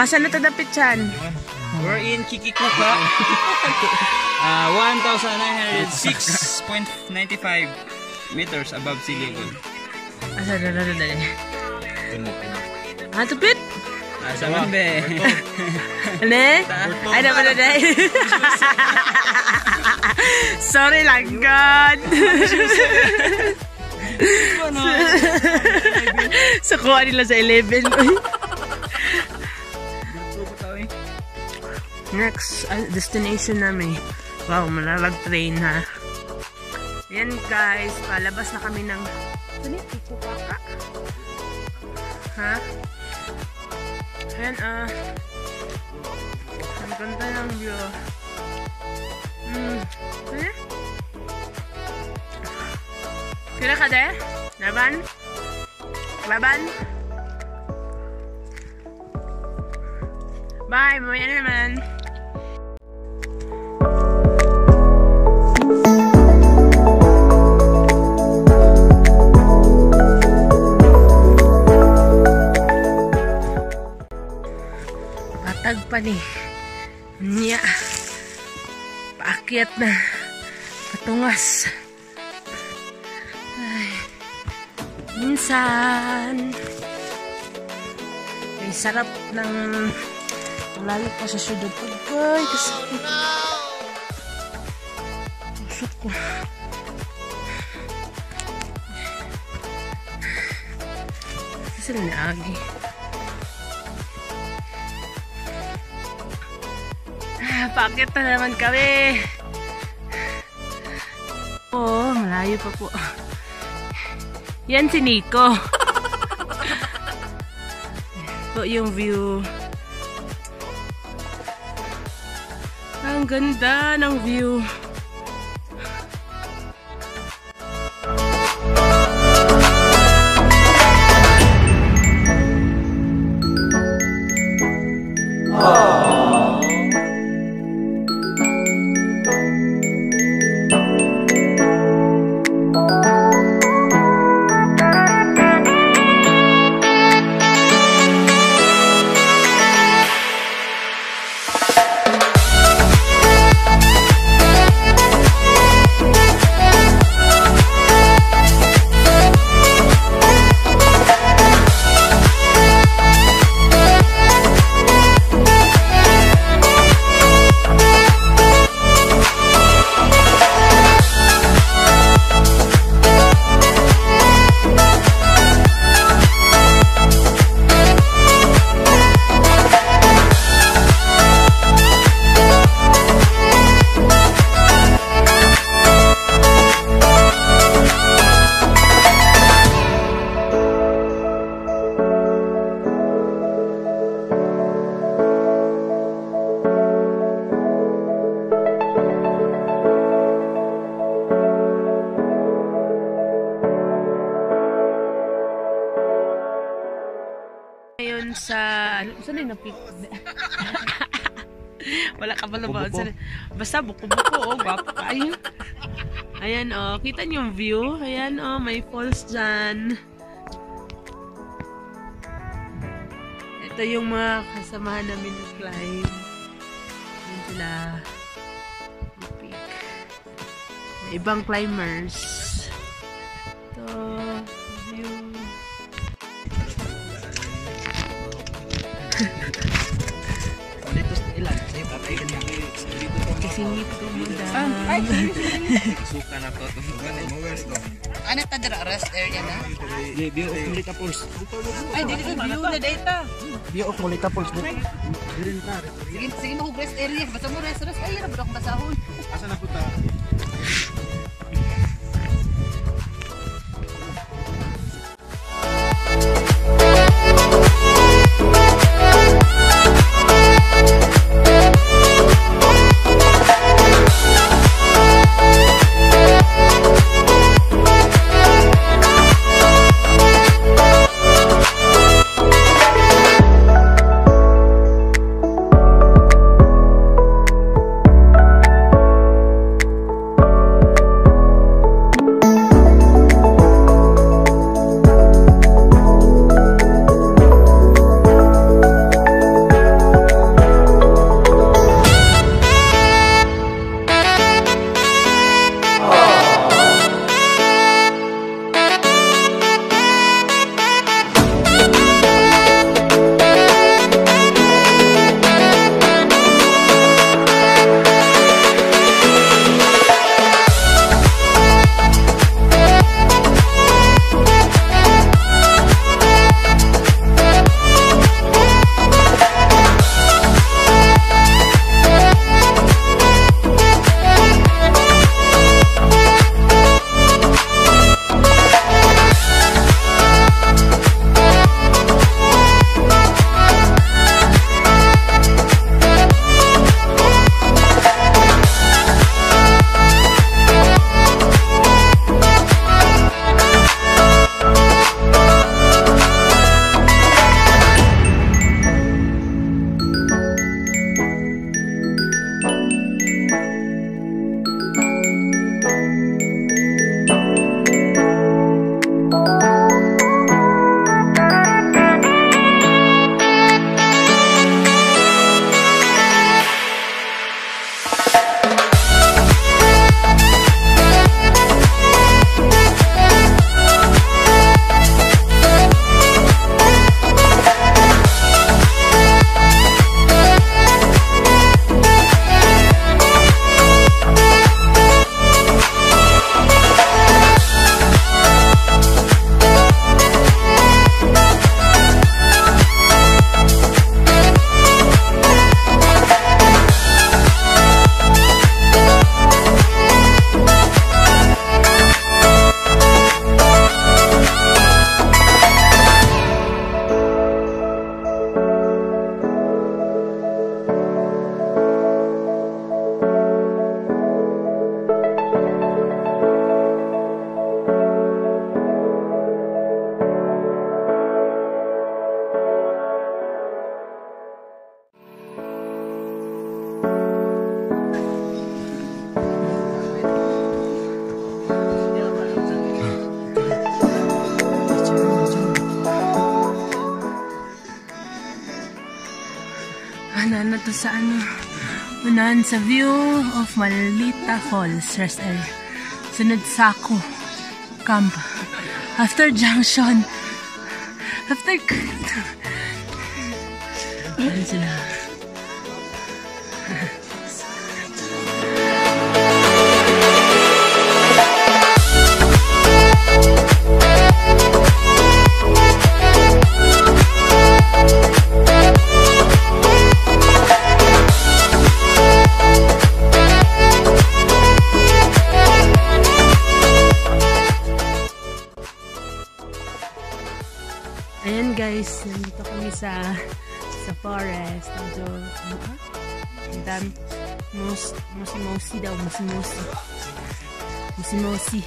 Oh, asan na tadapit yan? We're in Kikikuka. uh, 1,906.95 meters above sea level. Asan na na na na? Ah, tupit? Nasa Mambe. Ano? Ay, naman na na. Sorry lang, God. sa kuha nila sa 11. Next uh, destination namin. Wow, malalag train ha. Yan guys, palabas na kami ng... Ano? Ikukaka? Ha? Ayan ah. ang ganda ng view. Hmm. Eh? Kira ka de? Laban? Laban? Bye! Mamaya na naman. Patag pa ni. Niya. Paakyat na. Patungas. Ay. Minsan. Ay sarap ng malayo pa sa syudad. Agay, kasakit. Pusot ko. Kasi na Bakit na naman kami? Oo, malayo pa po. Yan si Nico. po yung view. Ang ganda ng view. Basta buko-buko, oh. Gwapo ka. Ayun. Ayan, oh. Kita niyo yung view? Ayan, oh. May falls dyan. Ito yung mga kasamahan namin na climb. Ayan sila. May ibang climbers. Ito. Kasingit ko mo Ay, Suka na to. ano ta dira rest area na? View of Mulita Falls. Ay, dili ko view na data. View of Mulita Falls. Sige, sige mo rest area. Basta mo rest rest ay ra akong basahon. Asa na puta? Unahan sa view of Malita Falls. Rest area. Sunod Sako. Camp. After junction. After... Ayan sila. um, mosi, mosi mosi daw, mosi mosi. Mosi mosi.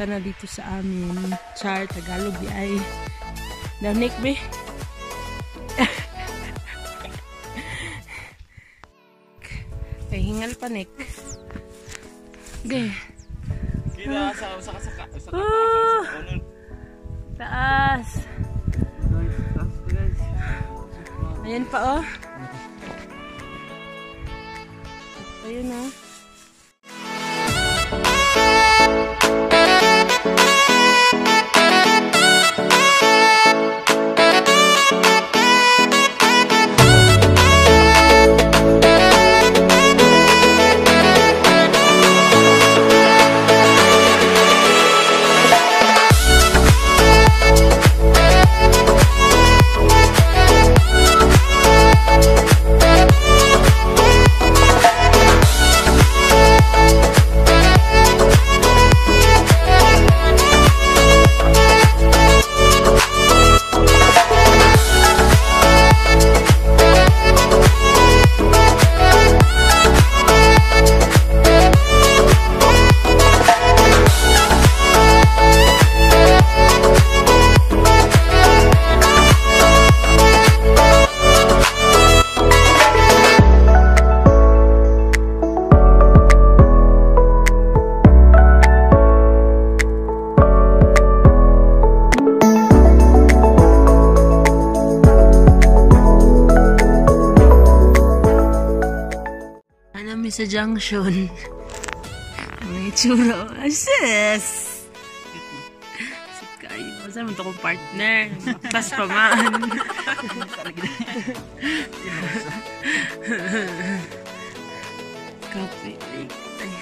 Papunta na dito sa amin. Char, Tagalog ay. Danik be. Ay, hingal pa, Nick. Ge. Kita sa sa sa sa sa Ah! Taas. Ayan pa, oh. Ayun, oh. Junction? May tsura. Asis! Sit kayo. Saan mo ito kong partner? Maktas pa man. Ay.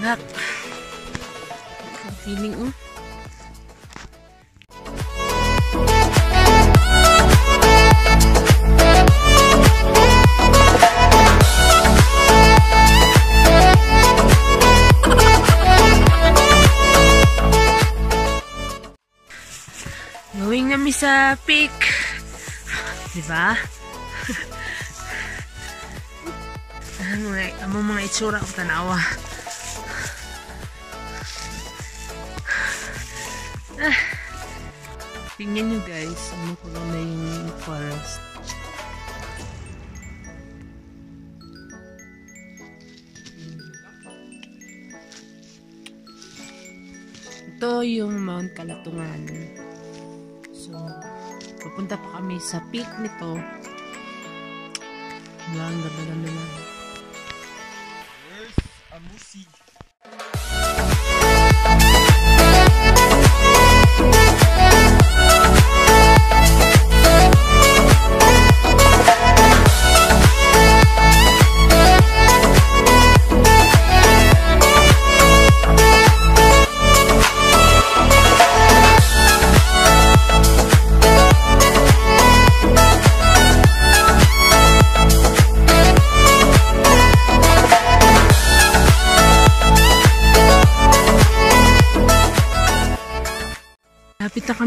Nak. Ang feeling oh. Sa peak. Di ba? Ang mga, ang mga itsura ko tanawa. Ah. Tingnan nyo guys, ano ko na yung forest. Ito yung Mount Kalatungan. So, pupunta pa kami sa peak nito. Wala, ang ganda-ganda lang. Where's Amusi? Lapit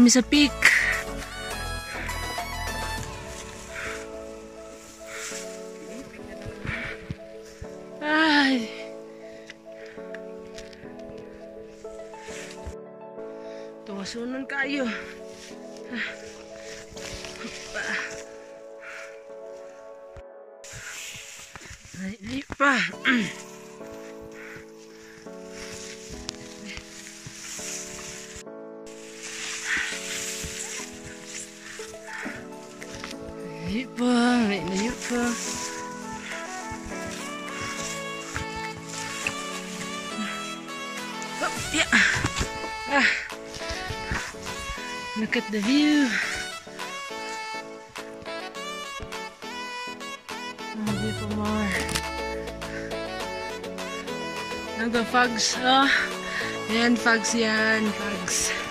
kami sa peak. Ay. Tuwasunan kayo. Ay, pa. Look at the view. Oh, di pa more. Nagpa-fogs. Oh. Yan, fogs yan. Fogs.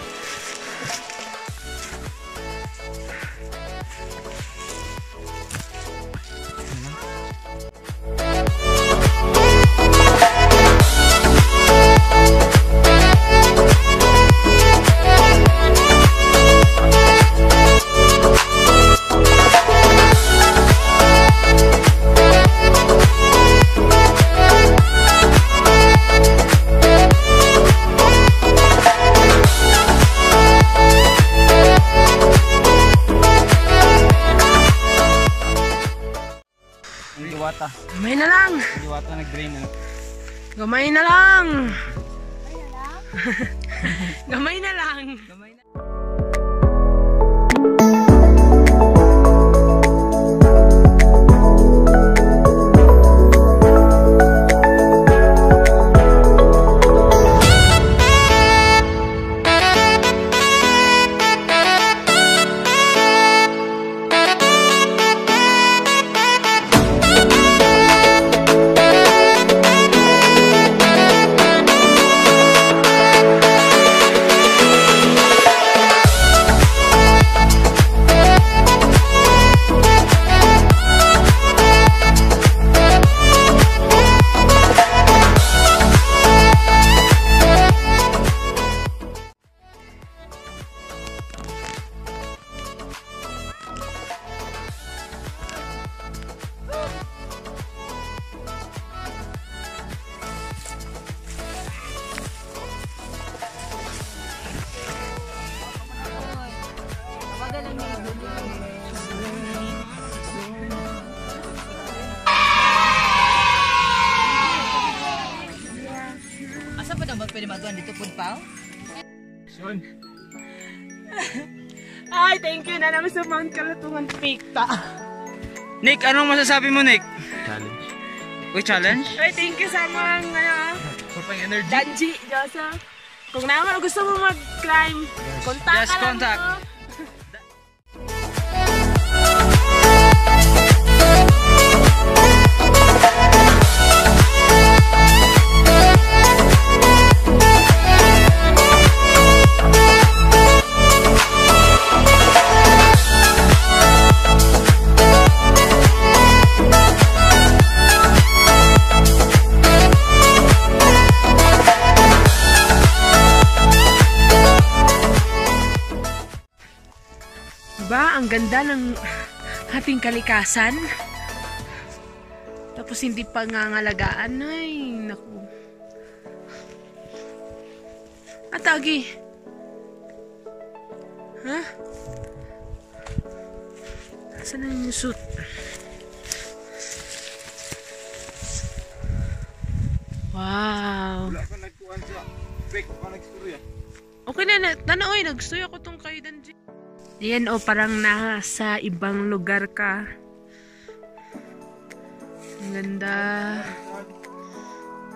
Pud pa? Sean. Ay, thank you na naman sa Mount Kalatungan Peak ta. Nick, anong masasabi mo, Nick? Challenge. Uy, challenge? Ay, thank you sa mga ano, For pang energy? Danji, Joseph. Kung naman gusto mo mag-climb, kontak Yes, ka lang contact. mo. Ating kalikasan. Tapos hindi pa ngangalagaan. Ay, naku. Atagi. Ha? Saan na yung suit? Wow. Okay na, na tanaoy, nagsuy ako. Ayan o, parang nasa ibang lugar ka. Ang ganda.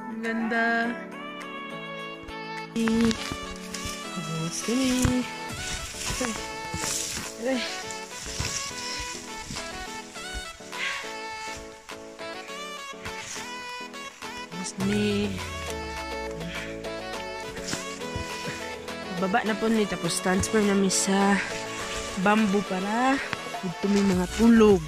Ang ganda. Kabos kami. Kabos kami. Baba na po ni tapos transfer namin sa bamboo para ito may mga tulog.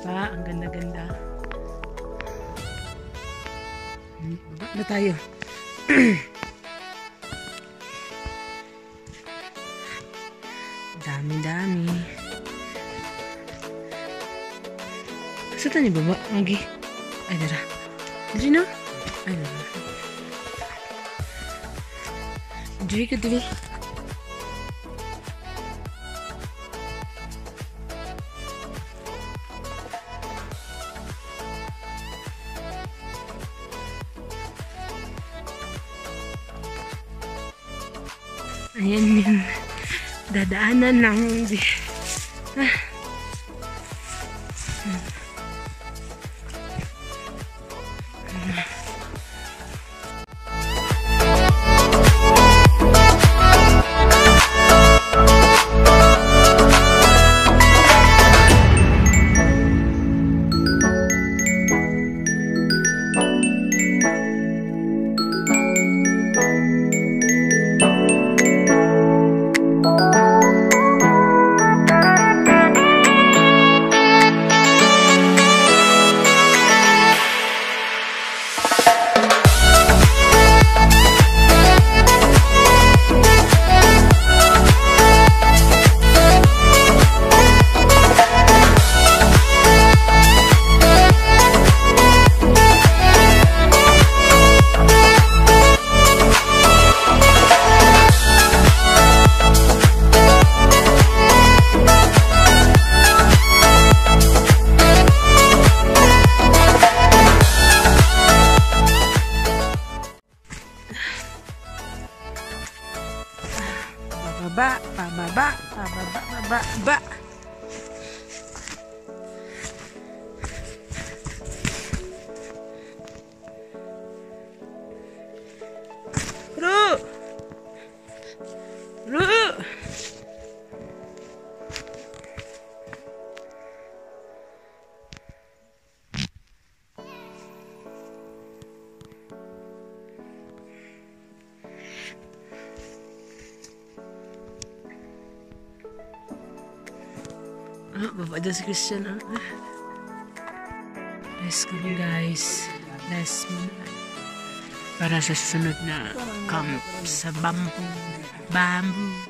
Pa, ang ganda-ganda. Hmm, Baba na tayo. Dami-dami. Sa tani baba? Agi. Ay, dara. Diri na? Ay, dara. Diri ka diri. Ayan Dadaanan ng... Ah, baba daw si Christian. Ah. Let's go guys. Let's para sa susunod na camp sa bamboo. Bamboo.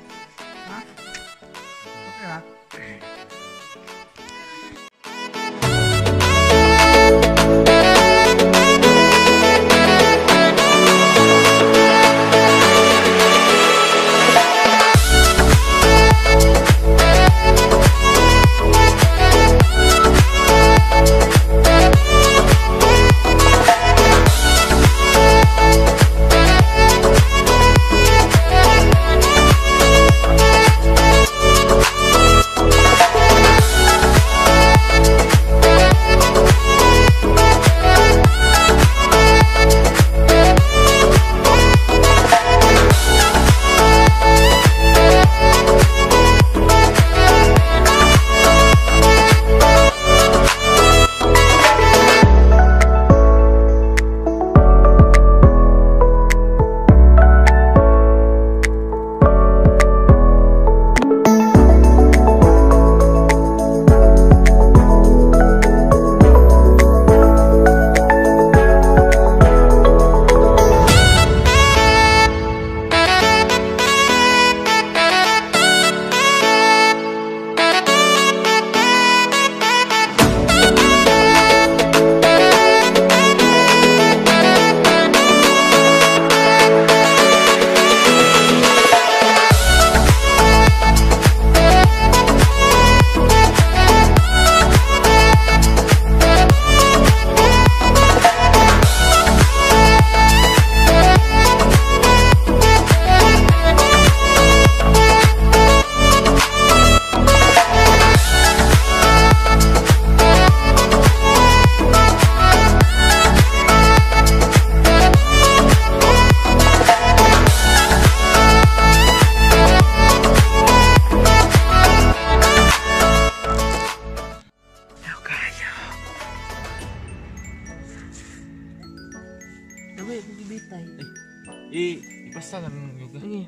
Asa lang yoga? Sige.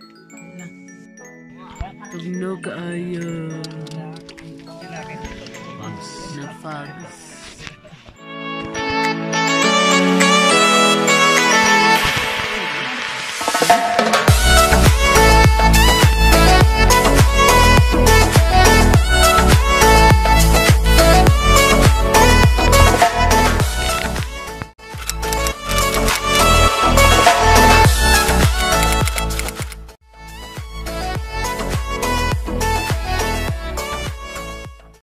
Lang. Tugnog kaayo. Na fogs.